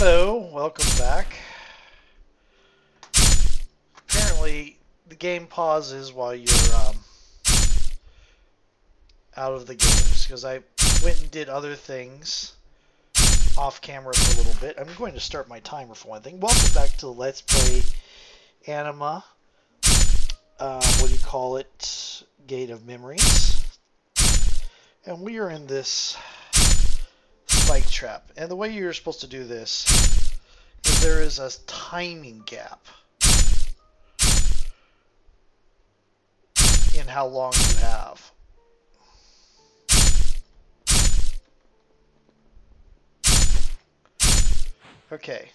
Hello, welcome back. Apparently, the game pauses while you're um, out of the games because I went and did other things off camera for a little bit. I'm going to start my timer for one thing. Welcome back to Let's Play Anima. Uh, what do you call it? Gate of Memories. And we are in this spike trap. And the way you're supposed to do this is there is a timing gap in how long you have. Okay.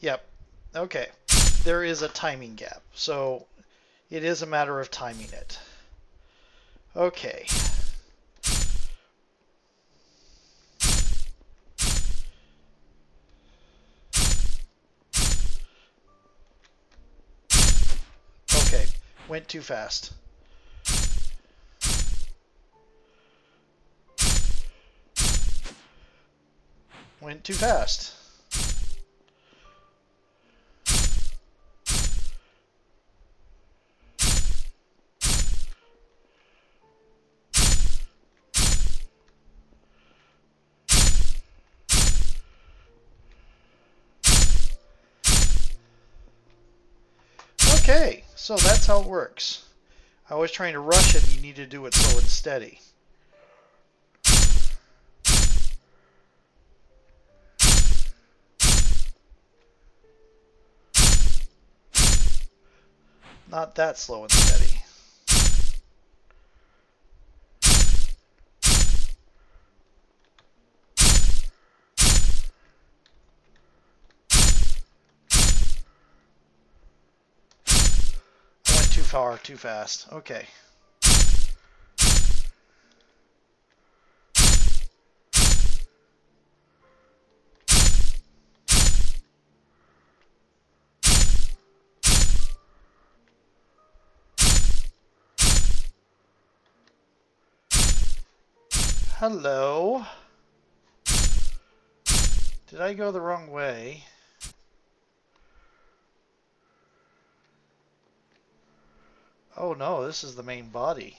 Yep. Okay. There is a timing gap. So it is a matter of timing it. Okay. Okay. Went too fast. Went too fast. Okay, so that's how it works. I was trying to rush it, and you need to do it slow and steady. Not that slow and steady. Far, too fast. Okay. Hello. Did I go the wrong way? Oh no, this is the main body.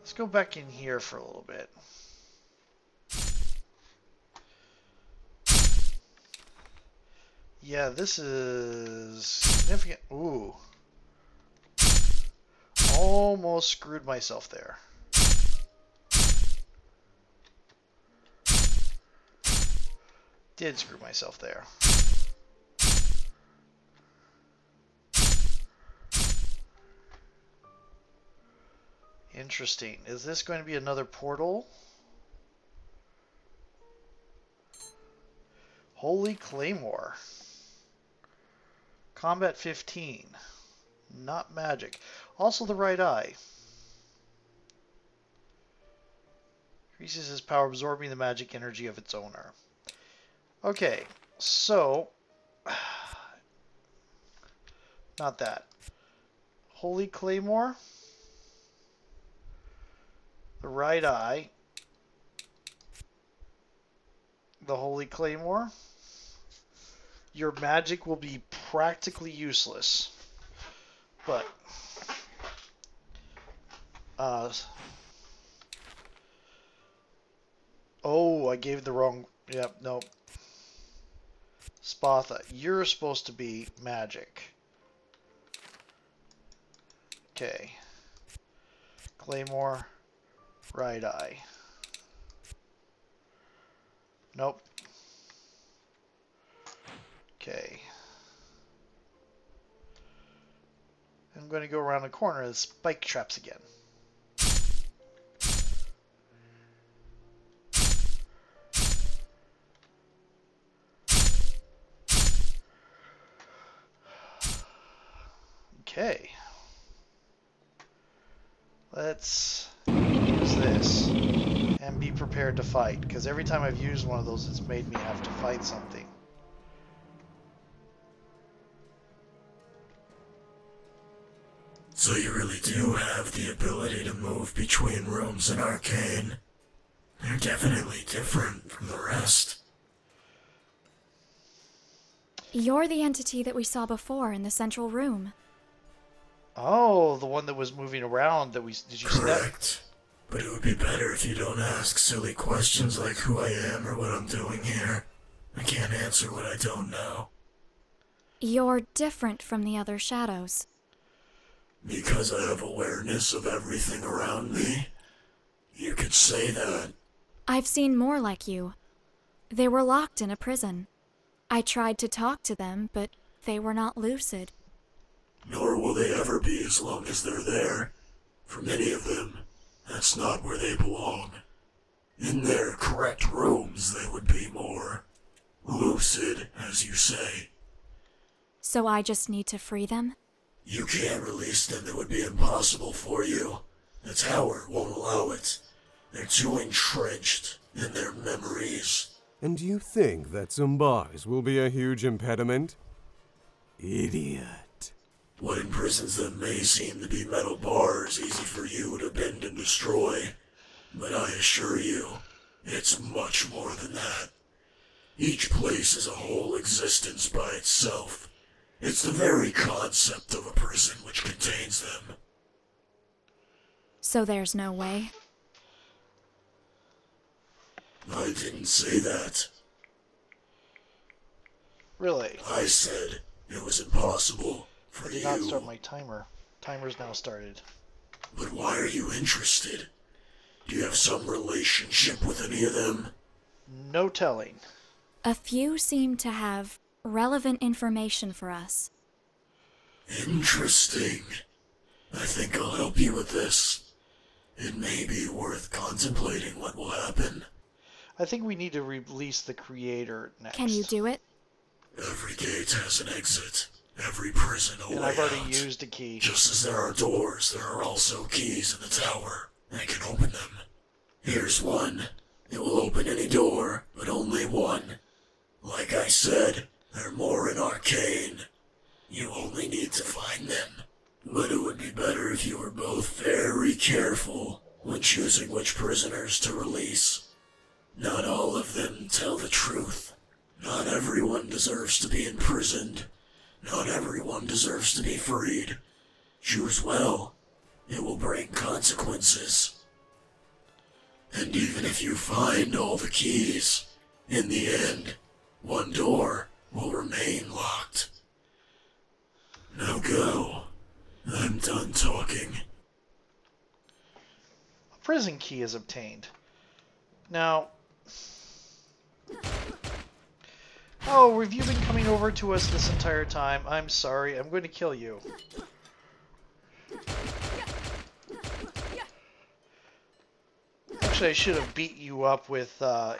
Let's go back in here for a little bit. Yeah, this is significant. Ooh. Almost screwed myself there. Did screw myself there. Interesting. Is this going to be another portal? Holy Claymore. Combat 15. Not magic. Also the right eye. Increases his power, absorbing the magic energy of its owner. Okay, so... Not that. Holy Claymore. The right eye. The Holy Claymore your magic will be practically useless. But uh, oh, I gave the wrong. Yep, nope. Spatha, you're supposed to be magic. Okay. Claymore, right eye. Nope. Okay. I'm going to go around the corner of the spike traps again. Okay. Let's use this and be prepared to fight. Because every time I've used one of those, it's made me have to fight something. So you really do have the ability to move between rooms in Arcane. They're definitely different from the rest. You're the entity that we saw before in the central room. Oh, the one that was moving around that we did you see that? Correct. But it would be better if you don't ask silly questions like who I am or what I'm doing here. I can't answer what I don't know. You're different from the other shadows. Because I have awareness of everything around me. You could say that. I've seen more like you. They were locked in a prison. I tried to talk to them, but they were not lucid. Nor will they ever be as long as they're there. For many of them, that's not where they belong. In their correct rooms, they would be more lucid, as you say. So I just need to free them? You can't release them, it would be impossible for you. The tower won't allow it. They're too entrenched in their memories. And you think that some bars will be a huge impediment? Idiot. What imprisons them may seem to be metal bars easy for you to bend and destroy, but I assure you, it's much more than that. Each place is a whole existence by itself. It's the very concept of a prison which contains them. So there's no way? I didn't say that. Really? I said it was impossible for I did you. not start my timer. Timer's now started. But why are you interested? Do you have some relationship with any of them? No telling. A few seem to have relevant information for us. Interesting. I think I'll help you with this. It may be worth contemplating what will happen. I think we need to release the creator next. Can you do it? Every gate has an exit. Every prison a And I've already out. used a key. Just as there are doors, there are also keys in the tower. I can open them. Here's one. It will open any door, but only one. Like I said, they're more in Arcane. You only need to find them. But it would be better if you were both very careful when choosing which prisoners to release. Not all of them tell the truth. Not everyone deserves to be imprisoned. Not everyone deserves to be freed. Choose well. It will bring consequences. And even if you find all the keys, in the end, one door will remain locked. Now go. I'm done talking. A prison key is obtained. Now. Oh, have you been coming over to us this entire time? I'm sorry. I'm going to kill you. Actually, I should have beat you up with uh,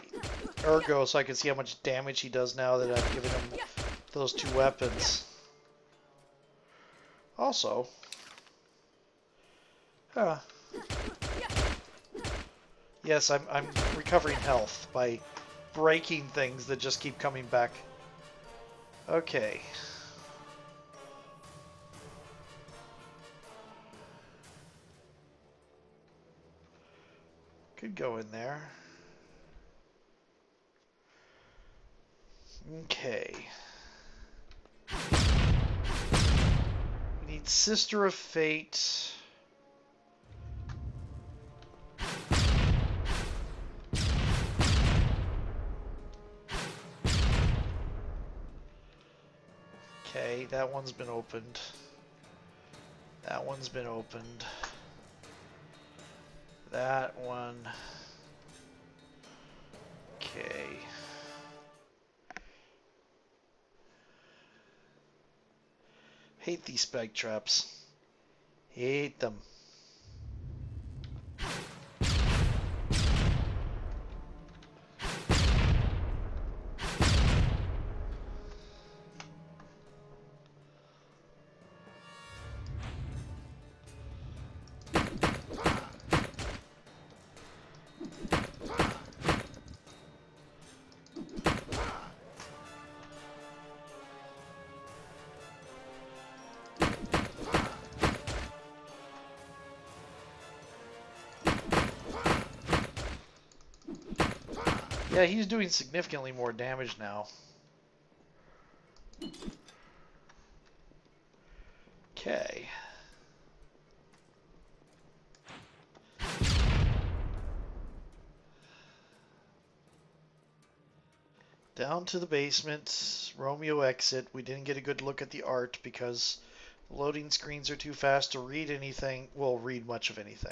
Ergo so I can see how much damage he does now that I've given him those two weapons. Also, huh. Yes, I'm, I'm recovering health by breaking things that just keep coming back. Okay. Could go in there. Okay. We need Sister of Fate. That one's been opened. That one's been opened. That one. Okay. Hate these spike traps. Hate them. Yeah, he's doing significantly more damage now. Okay. Down to the basement. Romeo exit. We didn't get a good look at the art because loading screens are too fast to read anything. Well, read much of anything.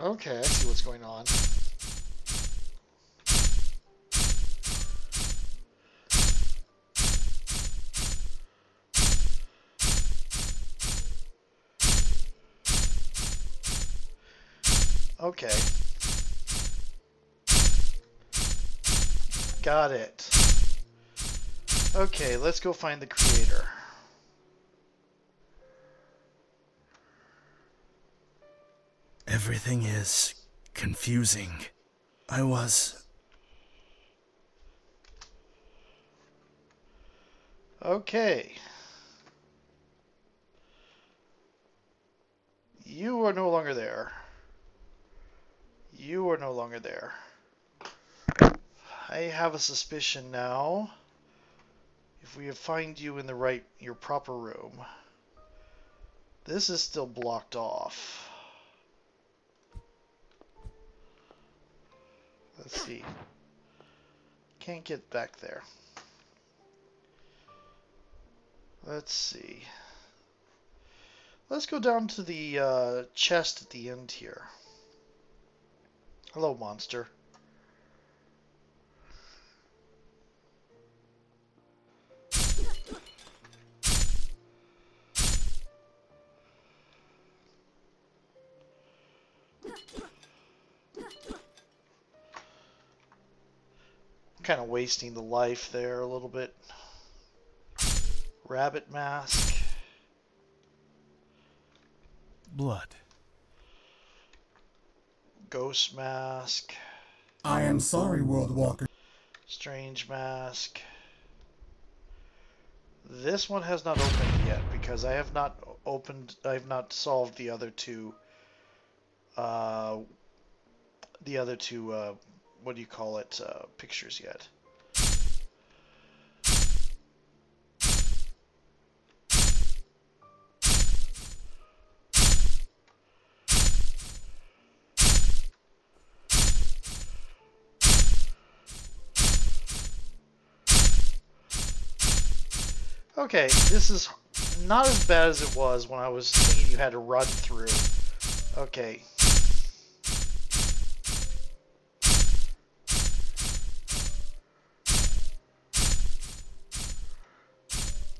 Okay, I see what's going on. Okay. Got it. Okay, let's go find the creator. Everything is confusing. I was. Okay. You are no longer there. You are no longer there. I have a suspicion now. If we find you in the right, your proper room. This is still blocked off. Let's see. Can't get back there. Let's see. Let's go down to the uh, chest at the end here. Hello, monster. Kind of wasting the life there a little bit. Rabbit mask. Blood. Ghost mask. I am sorry, World Walker. Strange mask. This one has not opened yet because I have not opened, I have not solved the other two, uh, the other two, uh, what do you call it, uh, pictures yet. Okay, this is not as bad as it was when I was thinking you had to run through. Okay.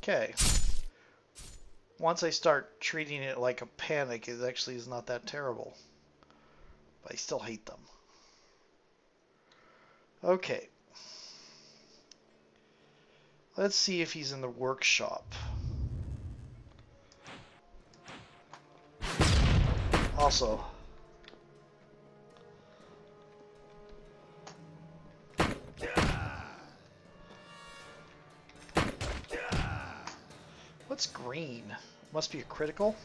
Okay. Once I start treating it like a panic, it actually is not that terrible. But I still hate them. Okay. Let's see if he's in the workshop. Also, green? Must be a critical.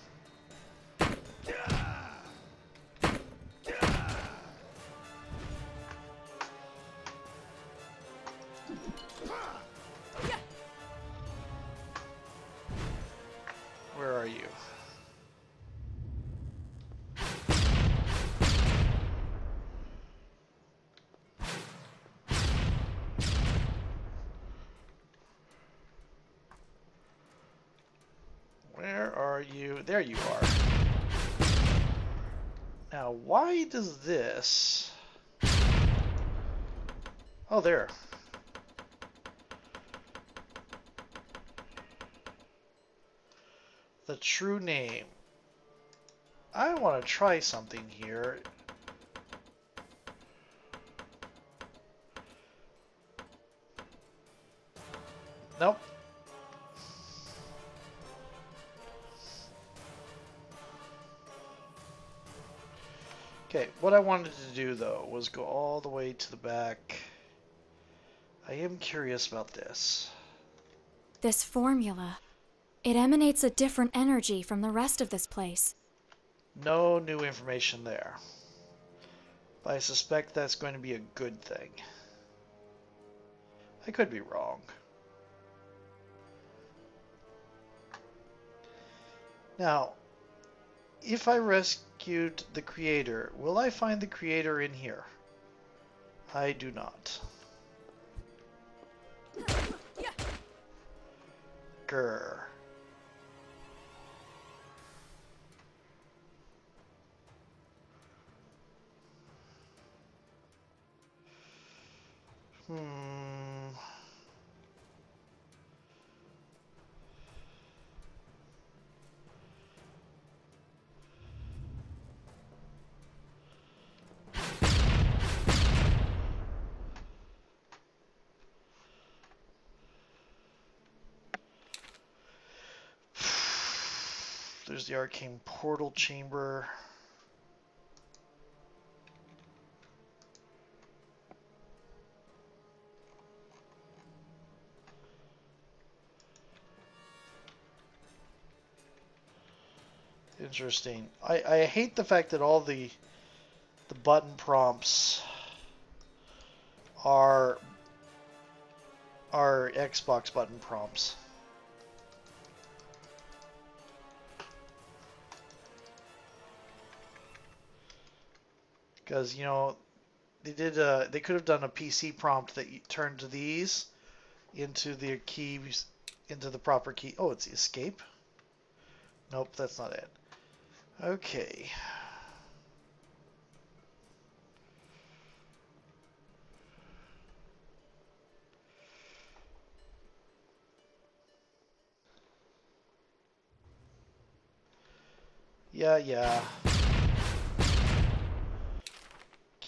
There you are. Now, why does this... Oh, there. The true name. I want to try something here. Nope. What I wanted to do though was go all the way to the back. I am curious about this. This formula. It emanates a different energy from the rest of this place. No new information there. But I suspect that's going to be a good thing. I could be wrong. Now, if I rescued the creator, will I find the creator in here? I do not. Grr. Hmm. There's the arcane portal chamber. Interesting. I, I hate the fact that all the the button prompts are are Xbox button prompts. Because you know they did uh, they could have done a PC prompt that turned these into the keys into the proper key. Oh, it's escape. Nope, that's not it. Okay. Yeah, yeah.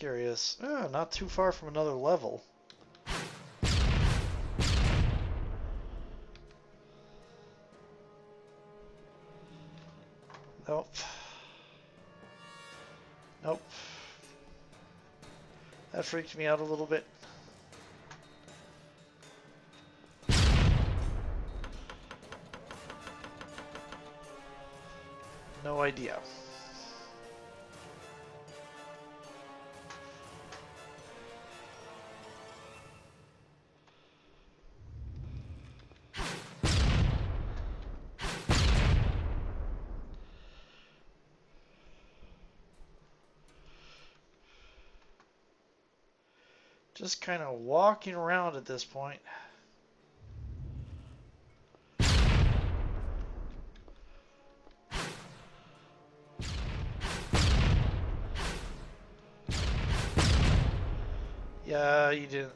Curious. Oh, not too far from another level. Nope. Nope. That freaked me out a little bit. No idea. Just kind of walking around at this point. Yeah, you didn't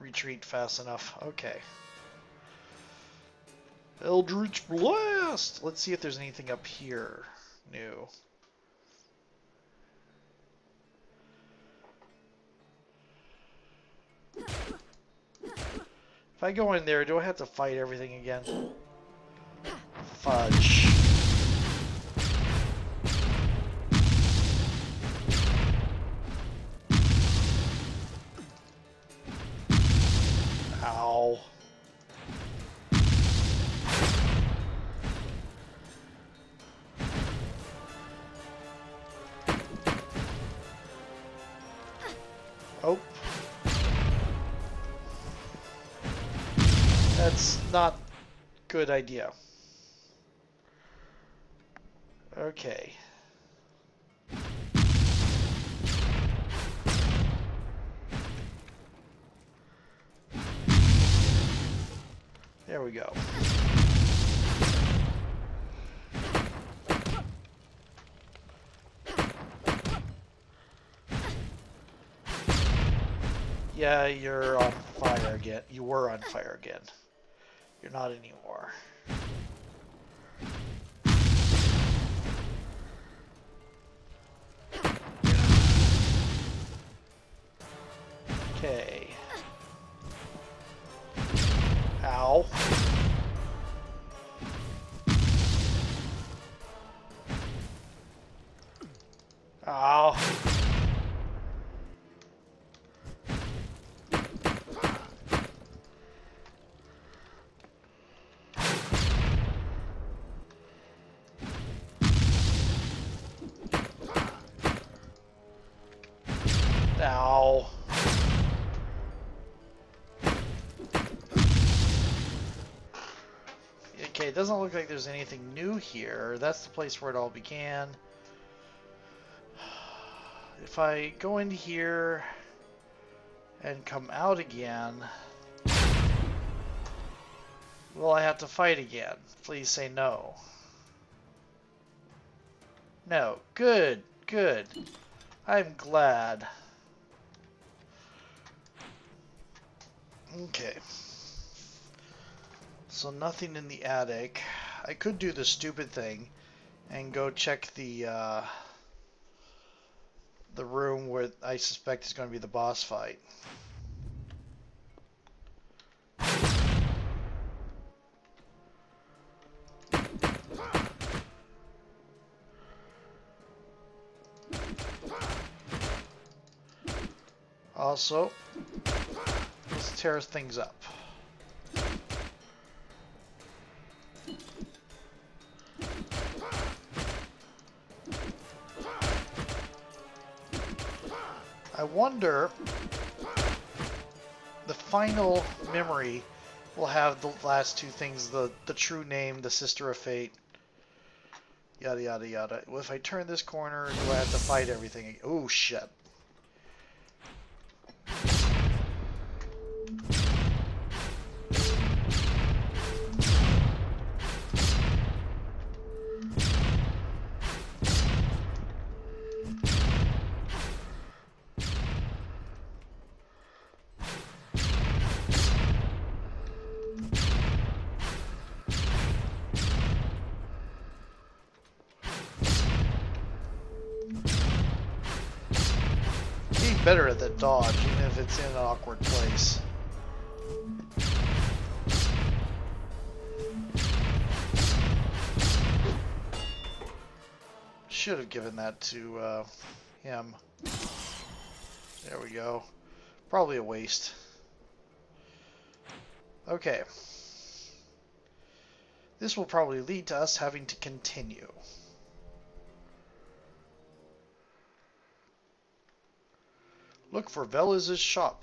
retreat fast enough. Okay. Eldritch Blast! Let's see if there's anything up here new. If I go in there, do I have to fight everything again? Fudge. Good idea. Okay. There we go. Yeah, you're on fire again. You were on fire again. You're not anymore. Okay. Ow. Ow. It doesn't look like there's anything new here. That's the place where it all began. If I go in here and come out again, will I have to fight again? Please say no. No. Good. Good. I'm glad. Okay. So nothing in the attic. I could do the stupid thing and go check the uh, the room where I suspect is going to be the boss fight. Also, let's tear things up. Wonder the final memory will have the last two things the the true name the sister of fate. Yada yada yada. Well, if I turn this corner do I have to fight everything? Oh shit better at the dodge, even if it's in an awkward place. Should have given that to uh, him. There we go. Probably a waste. Okay. This will probably lead to us having to continue. Look for Velez's shop.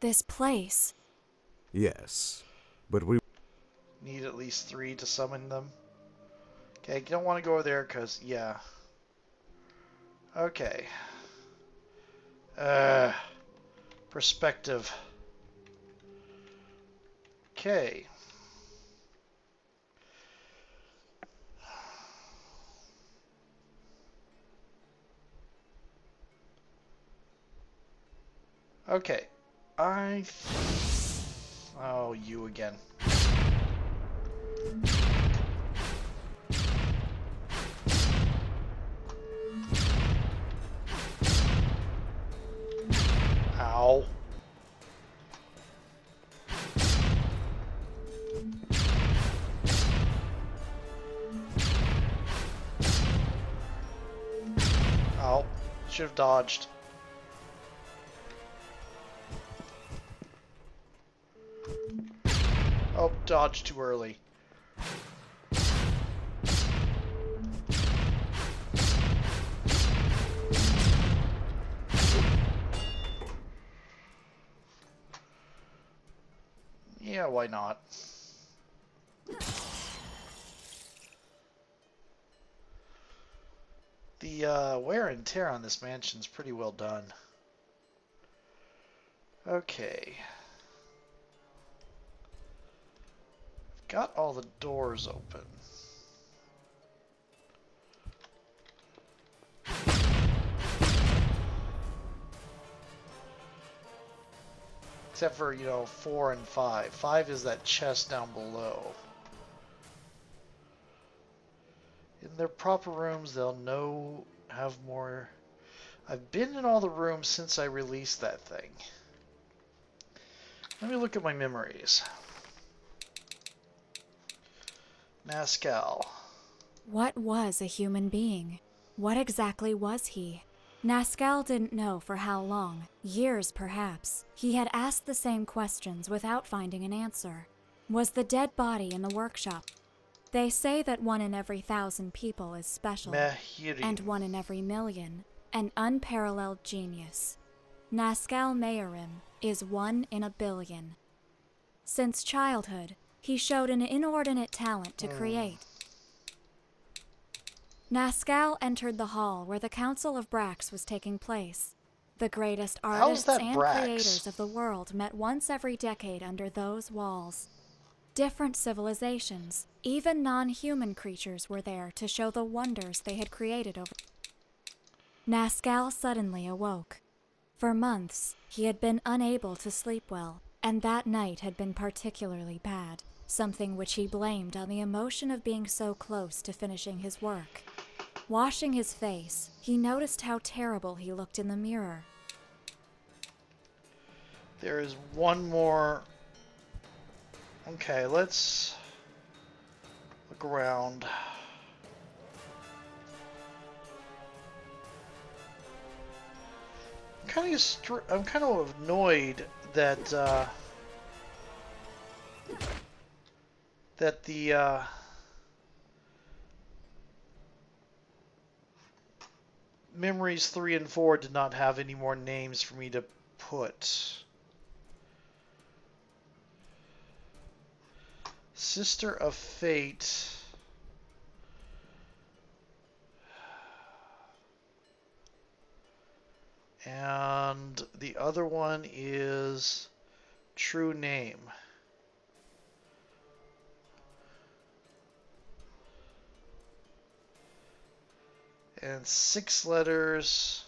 This place. Yes, but we Need at least three to summon them. Okay, you don't want to go there because, yeah. Okay. Uh, perspective. Okay. Okay. I. Oh, you again. Ow. Ow. Should have dodged. Dodged too early. Yeah, why not? The uh, wear and tear on this mansion's pretty well done. Okay. Got all the doors open. Except for, you know, four and five. Five is that chest down below. In their proper rooms, they'll know, have more. I've been in all the rooms since I released that thing. Let me look at my memories. Nascal. What was a human being? What exactly was he? Nascal didn't know for how long, years perhaps. He had asked the same questions without finding an answer. Was the dead body in the workshop? They say that one in every thousand people is special, and one in every million, an unparalleled genius. Nascal Mayorim, is one in a billion. Since childhood, he showed an inordinate talent to create. Nascal entered the hall where the Council of Brax was taking place. The greatest artists and Brax? creators of the world met once every decade under those walls. Different civilizations, even non human creatures, were there to show the wonders they had created over. Nascal suddenly awoke. For months, he had been unable to sleep well, and that night had been particularly bad, something which he blamed on the emotion of being so close to finishing his work. Washing his face, he noticed how terrible he looked in the mirror. There is one more. Okay, let's look around. I'm kind of I'm kind of annoyed that uh, that the uh, memories three and four did not have any more names for me to put. Sister of Fate. And the other one is True Name. And six letters.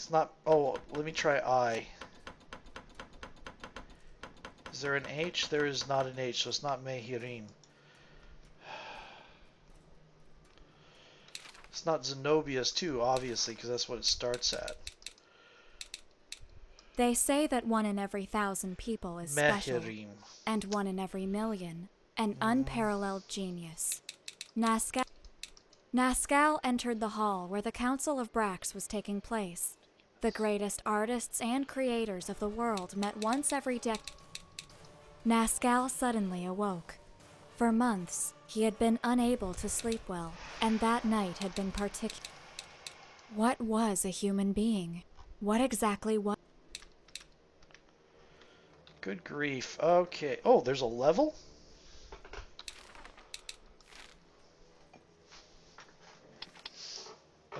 It's not. Oh, let me try I. Is there an H? There is not an H, so it's not Mehirin. It's not Zenobius, too, obviously, because that's what it starts at. They say that one in every thousand people is special, and one in every million, an mm-hmm. unparalleled genius. Nascal, Nascal entered the hall where the Council of Brax was taking place. The greatest artists and creators of the world met once every decade. Nascal suddenly awoke. For months, he had been unable to sleep well, and that night had been particular. What was a human being? What exactly was? Good grief. Okay. Oh, there's a level?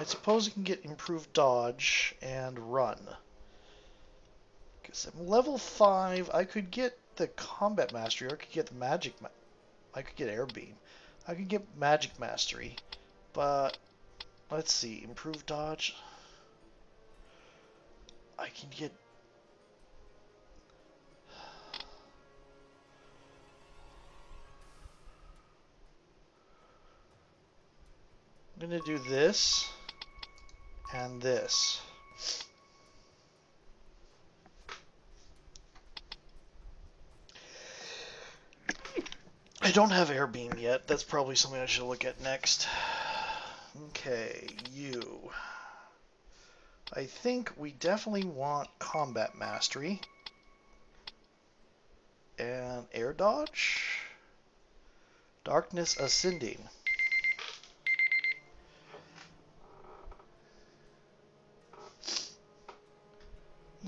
I suppose you can get improved dodge and run. Because I'm level 5, I could get the combat mastery, or I could get the magic. Ma- I could get air beam. I could get magic mastery. But, let's see, improved dodge. I can get I'm gonna do this and this. I don't have air beam yet. That's probably something I should look at next. Okay, you. I think we definitely want combat mastery and air dodge. Darkness ascending.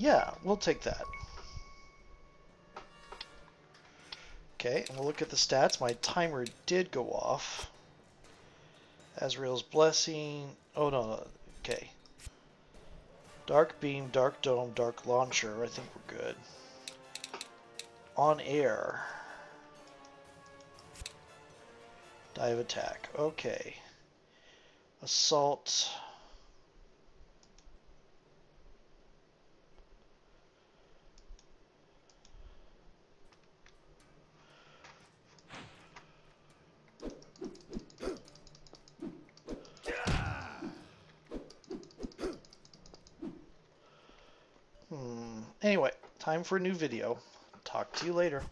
Yeah, we'll take that. Okay, and we'll look at the stats. My timer did go off. Azrael's Blessing. Oh, no, no. Okay. Dark Beam, Dark Dome, Dark Launcher. I think we're good. On air. Dive attack. Okay. Assault. Anyway, time for a new video. Talk to you later.